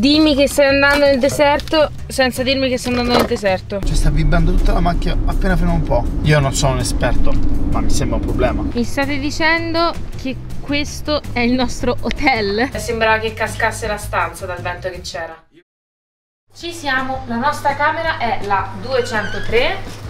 Dimmi che stai andando nel deserto senza dirmi che stai andando nel deserto. Cioè sta vibrando tutta la macchina appena freno un po'. Io non sono un esperto, ma mi sembra un problema. Mi state dicendo che questo è il nostro hotel? Sembrava che cascasse la stanza dal vento che c'era. Ci siamo, la nostra camera è la 203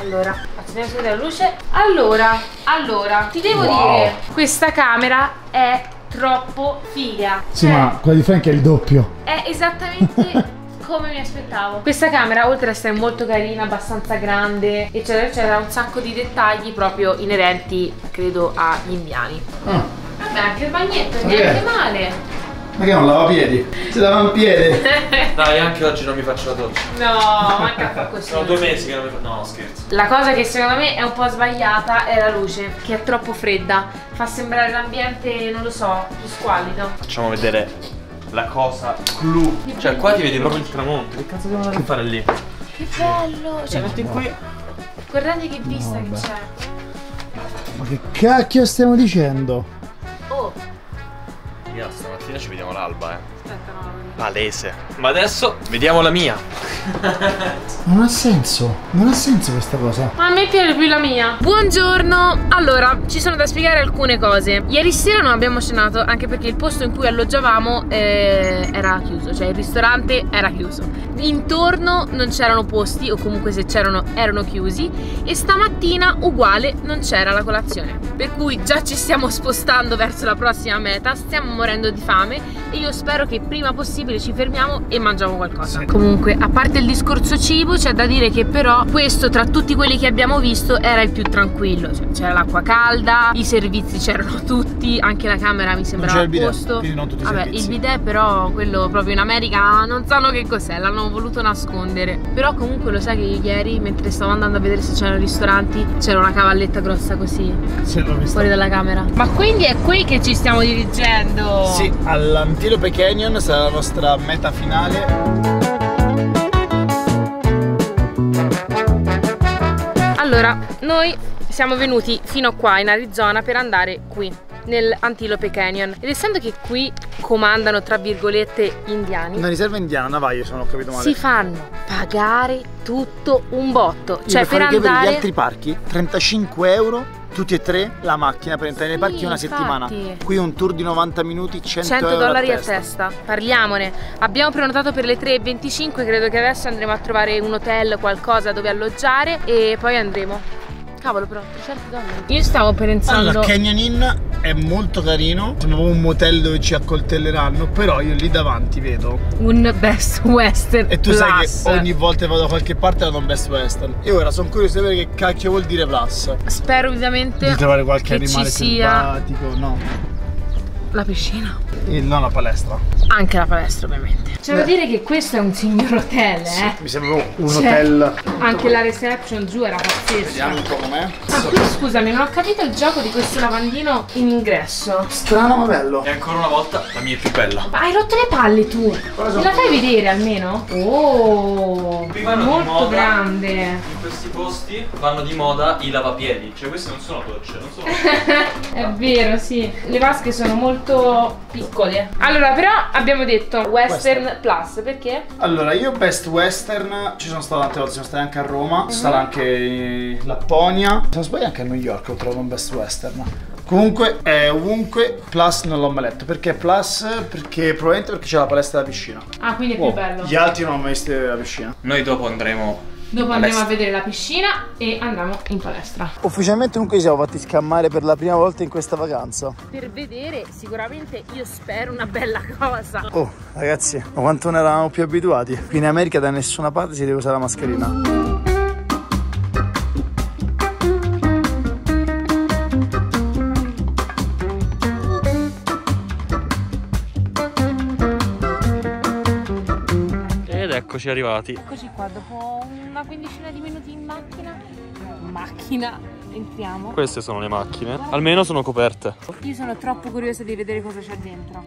allora, accendiamo subito la luce. Allora, allora, ti devo wow. dire, questa camera è troppo figa. Sì, cioè, ma quella di Frank è il doppio. È esattamente come mi aspettavo. Questa camera, oltre ad essere molto carina, abbastanza grande, eccetera, eccetera, ha un sacco di dettagli proprio inerenti, credo, agli indiani. Ah. Vabbè, anche il bagnetto, niente male. Ma che è un lavapiedi? Si lava un piede. Dai, anche oggi non mi faccio la doccia. No, manca fa così. Sono due mesi che non mi faccio. No, scherzo. La cosa che secondo me è un po' sbagliata è la luce, che è troppo fredda. Fa sembrare l'ambiente, non lo so, più squallido. Facciamo vedere la cosa clou. Cioè, qua ti vedi proprio il tramonto. Che cazzo devo andare a fare lì? Che bello! Cioè, metti qui. Guardate che vista no, che c'è. Ma che cacchio stiamo dicendo? Raga, stamattina ci vediamo l'alba, eh. Aspetta, no. Palese. Ma adesso vediamo la mia. Non ha senso, non ha senso questa cosa. Ma a me piace più la mia. Buongiorno. Allora, ci sono da spiegare alcune cose. Ieri sera non abbiamo cenato anche perché il posto in cui alloggiavamo eh, era chiuso, cioè il ristorante era chiuso. Intorno non c'erano posti o comunque se c'erano erano chiusi e stamattina uguale non c'era la colazione. Per cui già ci stiamo spostando verso la prossima meta, stiamo morendo di fame e io spero che prima possibile ci fermiamo e mangiamo qualcosa. Sì. Comunque, a parte il discorso cibo, c'è da dire che però questo tra tutti quelli che abbiamo visto era il più tranquillo. Cioè, c'era l'acqua calda, i servizi c'erano tutti, anche la camera mi sembrava a posto. Bidet, non tutti Vabbè, servizi. il bidet però quello proprio in America non sanno che cos'è, l'hanno voluto nascondere. Però comunque lo sai che ieri mentre stavo andando a vedere se c'erano ristoranti c'era una cavalletta grossa così sì, fuori dalla camera. Ma quindi è qui che ci stiamo dirigendo? Sì, all'Antilope Canyon sarà la nostra meta finale. Allora, noi siamo venuti fino a qua in Arizona per andare qui nell'Antilope Canyon. Ed essendo che qui comandano tra virgolette indiani una riserva indiana Navajo se non ho capito male. si fanno pagare tutto un botto. Io cioè per andare per gli altri parchi 35 euro tutti e tre la macchina per entrare nei parchi una infatti. settimana. Qui un tour di 90 minuti, 100, 100 euro dollari a a testa. testa. Parliamone. Abbiamo prenotato per le 3.25, credo che adesso andremo a trovare un hotel, qualcosa dove alloggiare e poi andremo. Cavolo però, 300 dollari. Io stavo pensando... Allora, Canyon Inn è molto carino, sembra un motel dove ci accoltelleranno, però io lì davanti vedo Un Best Western E tu Plus. sai che ogni volta che vado da qualche parte vado a un Best Western. E ora sono curioso di sapere che cacchio vuol dire Plus. Spero ovviamente Di trovare qualche che animale selvatico, no. La piscina. E non la palestra. Anche la palestra ovviamente. C'è da dire che questo è un signor hotel, eh. Mi sembra un Cioè, hotel. Anche la reception giù era pazzesca. Vediamo un po' com'è. Ma qui scusami, non ho capito il gioco di questo lavandino in ingresso. Strano ma bello. E ancora una volta la mia è più bella. Ma hai rotto le palle tu? Me la fai vedere almeno? Oh, Qui vanno di molto moda. grande. In questi posti vanno di moda i lavapiedi. Cioè queste non sono docce, non sono. È vero, sì. Le vasche sono molto piccole. Allora, però abbiamo detto Western, Plus, perché? Allora, io Best Western ci sono stato tante volte, sono stato anche a Roma, Mhm. sono stato anche in Lapponia. Se non sbaglio anche a New York ho trovato un Best Western. Comunque è ovunque, Plus non l'ho mai letto. Perché Plus? Perché probabilmente perché c'è la palestra la piscina. Ah, quindi è Wow, più bello. Gli altri non ho mai visto la piscina. Noi dopo andremo. Dopo andremo a vedere la piscina e andiamo in palestra. Ufficialmente comunque ci siamo fatti scammare per la prima volta in questa vacanza. Per vedere sicuramente io spero una bella cosa. Oh, ragazzi, ma quanto ne eravamo più abituati? Qui in America da nessuna parte si deve usare la mascherina. Ed eccoci arrivati. Eccoci qua, dopo una quindicina di minuti in macchina. Macchina, entriamo. Queste sono le macchine. Almeno sono coperte. Io sono troppo curiosa di vedere cosa c'è dentro.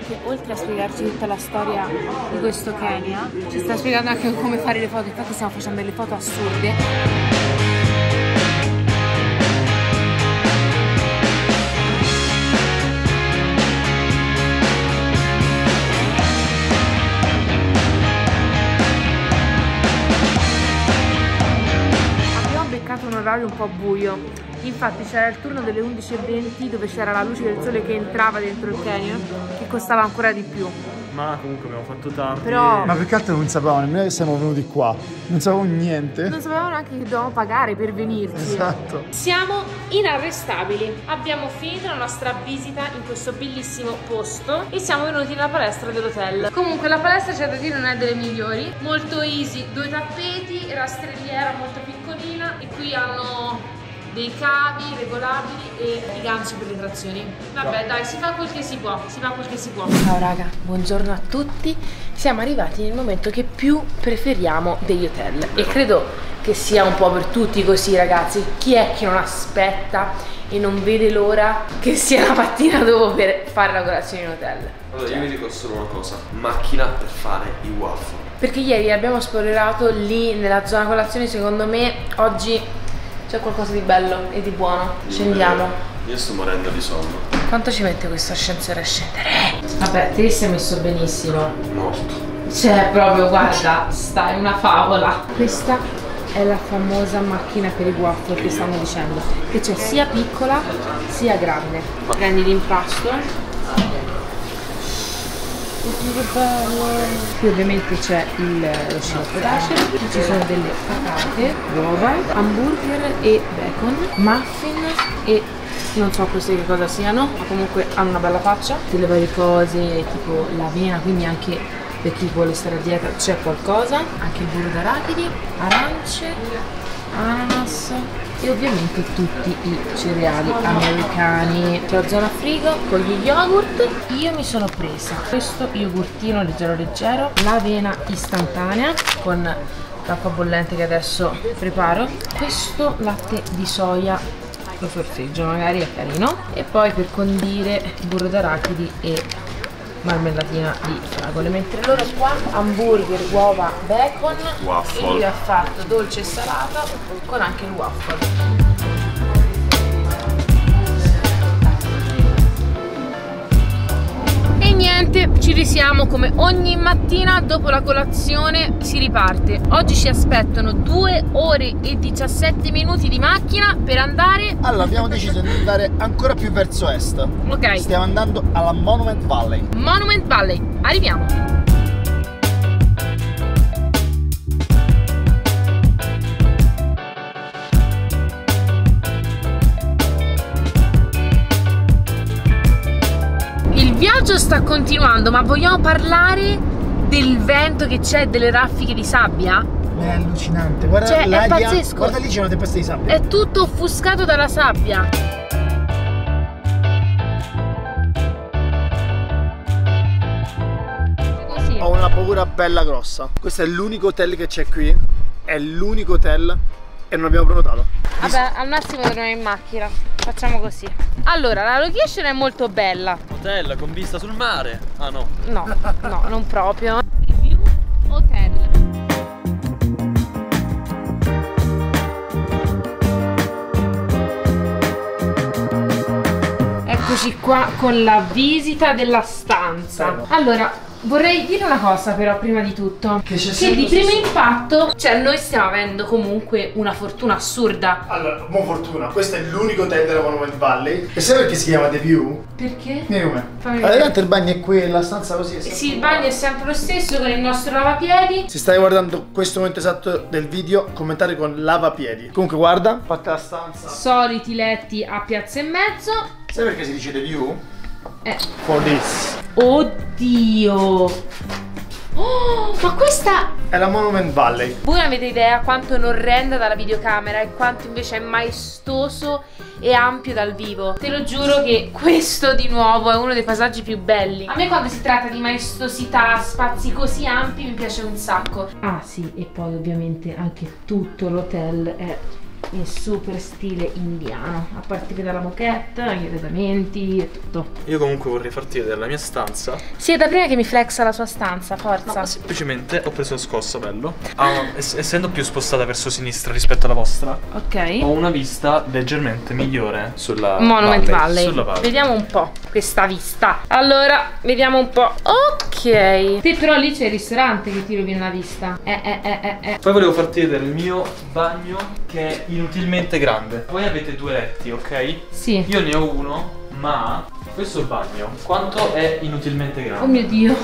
Perché oltre a spiegarci tutta la storia di questo Kenya. Ci sta spiegando anche come fare le foto, infatti stiamo facendo delle foto assurde. Un orario un po' buio. Infatti c'era il turno delle 11.20 dove c'era la luce del sole che entrava dentro il canyon che costava ancora di più. Ma comunque abbiamo fatto tanto. Però Ma più che altro non sapevamo nemmeno che siamo venuti qua. Non sapevamo niente. non sapevamo neanche che dovevamo pagare per venirci. Esatto. Siamo inarrestabili. Abbiamo finito la nostra visita in questo bellissimo posto e siamo venuti nella palestra dell'hotel. Comunque la palestra c'è da dire non è delle migliori, molto easy, due tappeti, rastrelliera molto piccolina e qui hanno dei cavi regolabili e i ganci per le trazioni. Vabbè, dai, si fa quel che si può, si fa quel che si può. Ciao raga, buongiorno a tutti. Siamo arrivati nel momento che più preferiamo degli hotel e credo che sia un po' per tutti così, ragazzi. Chi è che non aspetta e non vede l'ora che sia la mattina dopo per fare la colazione in hotel? Allora io vi dico solo una cosa, macchina per fare i waffle. Perché ieri abbiamo spoilerato lì nella zona colazione, secondo me oggi c'è qualcosa di bello e di buono. Scendiamo. Io sto morendo di sonno. Quanto ci mette questo ascensore a scendere? Vabbè, te sei messo benissimo. Morto. Cioè, proprio, guarda, stai una favola. Questa è la famosa macchina per i waffle che stanno dicendo. Che c'è sia piccola sia grande. Prendi l'impasto. Qui ovviamente c'è lo sciroppo d'acero, qui ci sono delle patate, uova, hamburger e bacon, muffin e non so queste che cosa siano, ma comunque hanno una bella faccia. Delle varie cose tipo l'avena, quindi anche per chi vuole stare a dieta c'è qualcosa, anche il burro d'arachidi, arance, ananas e ovviamente tutti i cereali americani. La zona frigo con gli yogurt. Io mi sono presa questo yogurtino leggero leggero, l'avena istantanea con l'acqua bollente che adesso preparo, questo latte di soia lo sorseggio magari è carino e poi per condire burro d'arachidi e marmellatina di fragole mentre loro qua hamburger, uova, bacon Waffle. e lui ha fatto dolce e salato con anche il waffle niente, ci risiamo come ogni mattina dopo la colazione si riparte. Oggi ci aspettano 2 ore e 17 minuti di macchina per andare. Allora abbiamo deciso di andare ancora più verso est. Ok, Stiamo andando alla Monument Valley. Monument Valley. Arriviamo. Sta continuando, ma vogliamo parlare del vento che c'è, delle raffiche di sabbia? È allucinante. Guarda Cioè, è pazzesco. Guarda lì c'è una tempesta di sabbia. È tutto offuscato dalla sabbia. Così. Ho una paura bella grossa. Questo è l'unico hotel che c'è qui. È l'unico hotel e non abbiamo prenotato. Vabbè, al massimo torniamo in macchina. Facciamo così. Allora, la location è molto bella. Hotel con vista sul mare. Ah no. No, no, non proprio. Review Hotel. Eccoci qua con la visita della stanza. Allora, vorrei dire una cosa però prima di tutto. Che c'è Che di primo impatto, cioè noi stiamo avendo comunque una fortuna assurda. Allora, buon fortuna, questo è l'unico hotel della Monument Valley. E sai perché si chiama The View? Perché? Vieni con me. Fammi vedere. Allora, il bagno è qui, la stanza così. è sempre- Sì, il bagno è sempre lo stesso con il nostro lavapiedi. Se stai guardando questo momento esatto del video, commentare con lavapiedi. Comunque guarda, fatta la stanza. Soliti letti a piazza e mezzo. Sai perché si dice The View? Eh. For this. Oddio. Oh, ma questa È la Monument Valley. Voi non avete idea quanto non renda dalla videocamera e quanto invece è maestoso e ampio dal vivo. Te lo giuro che questo di nuovo è uno dei passaggi più belli. A me quando si tratta di maestosità, spazi così ampi mi piace un sacco. Ah sì, e poi ovviamente anche tutto l'hotel è in super stile indiano, a partire dalla moquette, gli arredamenti e tutto. Io comunque vorrei farti vedere la mia stanza. Sì, è da prima che mi flexa la sua stanza, forza. Ma semplicemente ho preso la scossa, bello. Ah, ess- essendo più spostata verso sinistra rispetto alla vostra, Ok. ho una vista leggermente migliore sulla Monument valle, Valley. Sulla. Vediamo un po' questa vista. Allora, vediamo un po'. Ok. Te però lì c'è il ristorante che ti rovina la vista. Eh, eh, eh, eh, eh. Poi volevo farti vedere il mio bagno che è inutilmente grande. Voi avete due letti, ok? Sì. Io ne ho uno, ma questo bagno quanto è inutilmente grande? Oh mio Dio.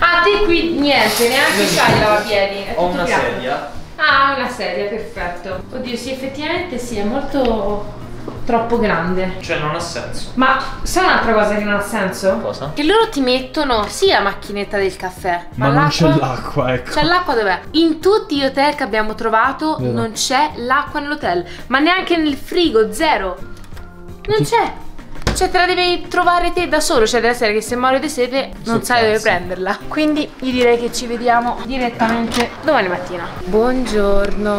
Ah, te qui niente, neanche c'hai il lavapiedi. Ho una piatto. sedia. Ah, una sedia, perfetto. Oddio, sì, effettivamente sì, è molto troppo grande. Cioè non ha senso. Ma sai un'altra cosa che non ha senso? Cosa? Che loro ti mettono sì la macchinetta del caffè, ma, Ma non c'è l'acqua- ecco. C'è l'acqua dov'è? In tutti gli hotel che abbiamo trovato Vero. non c'è l'acqua nell'hotel, ma neanche nel frigo, zero. Non c'è. Cioè te la devi trovare te da solo, cioè deve essere che se muore di sete non sai dove prenderla. Quindi io direi che ci vediamo direttamente domani mattina. Buongiorno.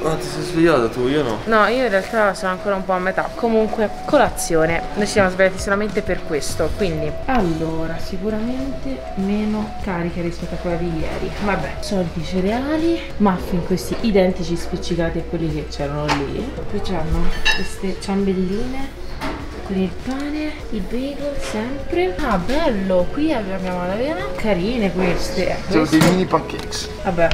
Ma ti sei svegliata tu, io no. No, io in realtà sono ancora un po' a metà. Comunque, colazione. Noi ci siamo svegliati solamente per questo. Quindi, allora, sicuramente meno carica rispetto a quella di ieri. Vabbè, soliti cereali, muffin questi identici spiccicati a quelli che c'erano lì. Poi c'hanno queste ciambelline con il pane, i bagel sempre. Ah, bello! Qui abbiamo l'avena. Carine queste. Eh, Sono queste- dei mini pancakes. Vabbè,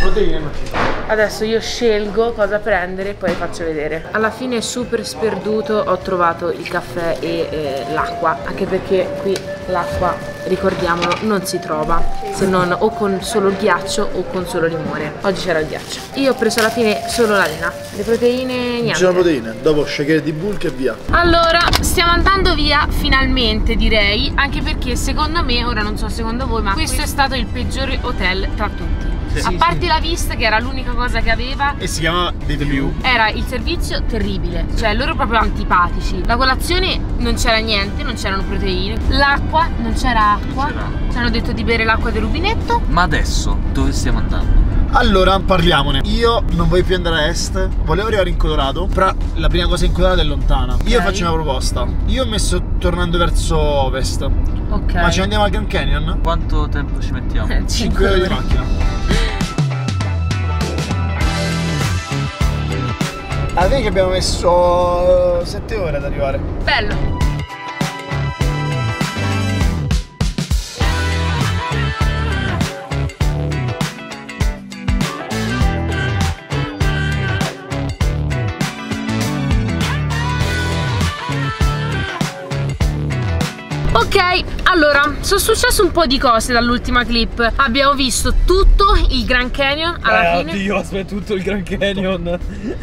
Proteine non ci sono. Adesso io scelgo cosa prendere e poi vi faccio vedere. Alla fine super sperduto ho trovato il caffè e eh, l'acqua, anche perché qui l'acqua, ricordiamolo, non si trova se non o con solo il ghiaccio o con solo limone. Oggi c'era il ghiaccio. Io ho preso alla fine solo l'avena, le proteine ci sono niente. proteine. Dopo shaker di bulk e via. Allora, stiamo andando via finalmente direi, anche perché secondo me, ora non so secondo voi, ma questo è stato il peggiore hotel tra tutti. A parte la vista che era l'unica cosa che aveva, E si chiama The View. era il servizio terribile, cioè loro proprio antipatici. La colazione non c'era niente, non c'erano proteine. L'acqua, non c'era acqua. c'era. Ci hanno detto di bere l'acqua del rubinetto. Ma adesso dove stiamo andando? Allora, parliamone. Io non voglio più andare a est, volevo arrivare in Colorado, però la prima cosa in Colorado è lontana. Io Ok. faccio una proposta. Io ho messo tornando verso ovest. Ok. Ma ci andiamo al Grand Canyon? Quanto tempo ci mettiamo? 5 ore di macchina. Alla fine che abbiamo messo 7 ore ad arrivare. Bello. Allora, sono successe un po' di cose dall'ultima clip. Abbiamo visto tutto il Grand Canyon alla Eh, fine. aspetta tutto il Grand Canyon.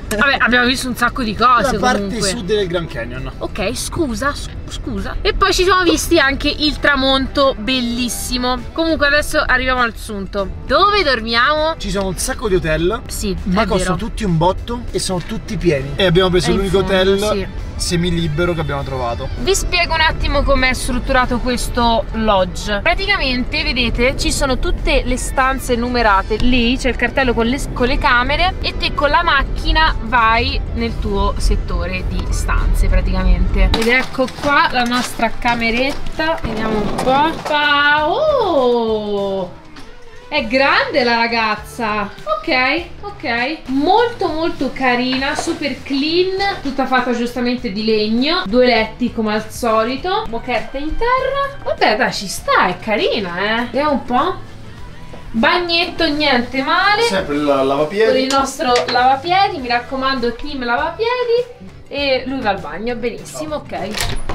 Vabbè, abbiamo visto un sacco di cose La parte comunque. sud del Grand Canyon. Ok, scusa, scusa. E poi ci siamo visti anche il tramonto bellissimo. Comunque adesso arriviamo al sunto. Dove dormiamo? Ci sono un sacco di hotel. Sì, Ma costano vero. tutti un botto e sono tutti pieni. E abbiamo preso l'unico hotel sì. Semilibero che abbiamo trovato. Vi spiego un attimo com'è strutturato questo lodge. Praticamente, vedete, ci sono tutte le stanze numerate. Lì c'è il cartello con le, con le camere e te con la macchina vai nel tuo settore di stanze praticamente. Ed ecco qua la nostra cameretta. Vediamo un po'. Oh! È grande la ragazza. Ok, ok. Molto molto carina, super clean, tutta fatta giustamente di legno, due letti come al solito, moquette in terra. Vabbè, dai, ci sta, è carina, eh. Vediamo un po'. Bagnetto, niente male. Sempre il Con il lavapiedi. nostro lavapiedi, mi raccomando, team lavapiedi. E lui va al bagno, benissimo, ok.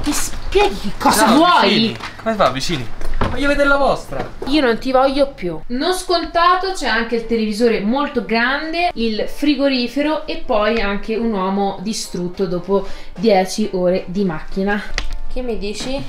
Mi spieghi che cosa vuoi? Come fa, vicini? Voglio vedere la vostra. Io non ti voglio più. Non scontato c'è anche il televisore molto grande, il frigorifero e poi anche un uomo distrutto dopo 10 ore di macchina. Che mi dici?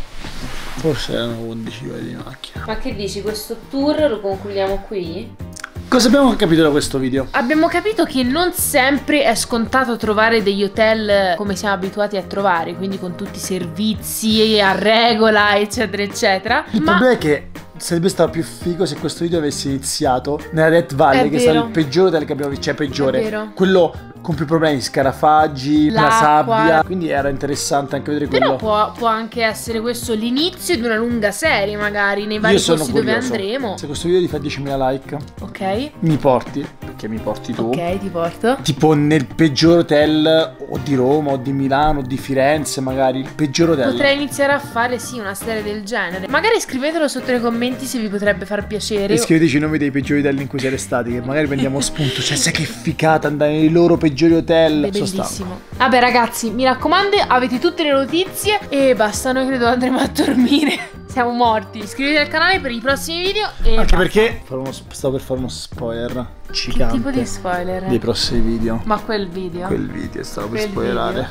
Forse erano 11 ore di macchina. Ma che dici? Questo tour lo concludiamo qui? Cosa abbiamo capito da questo video? Abbiamo capito che non sempre è scontato trovare degli hotel come siamo abituati a trovare, quindi con tutti i servizi a regola, eccetera, eccetera. Il Ma problema è che sarebbe stato più figo se questo video avesse iniziato nella Death Valley, È che è vero. il peggior hotel che abbiamo visto, cioè È peggiore. vero. Quello con più problemi, scarafaggi, la sabbia. Quindi era interessante anche vedere Però quello. può, può anche essere questo l'inizio di una lunga serie, magari nei vari Io posti dove andremo. Se questo video ti fa 10.000 like, Ok? mi porti, perché mi porti tu. Ok, ti porto. Tipo nel peggior hotel o di Roma o di Milano o di Firenze, magari il peggior hotel. Potrei iniziare a fare sì una serie del genere. Magari scrivetelo sotto nei commenti se vi potrebbe far piacere. E scriveteci i nomi dei peggiori hotel in cui siete stati, che magari prendiamo spunto. Cioè, sai che figata andare nei loro peggiori hotel. È bellissimo. Vabbè ragazzi, mi raccomando, avete tutte le notizie e basta, noi credo andremo a dormire. Siamo morti. Iscrivetevi al canale per i prossimi video e Anche perché uno- stavo per fare uno spoiler Che tipo di spoiler? dei prossimi video. Ma quel video. Quel video stavo per Quel spoilerare. video.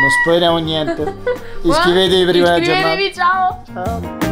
Non spoileriamo niente. Iscrivetevi per rimanere aggiornati. Iscrivetevi, ciao. Ciao.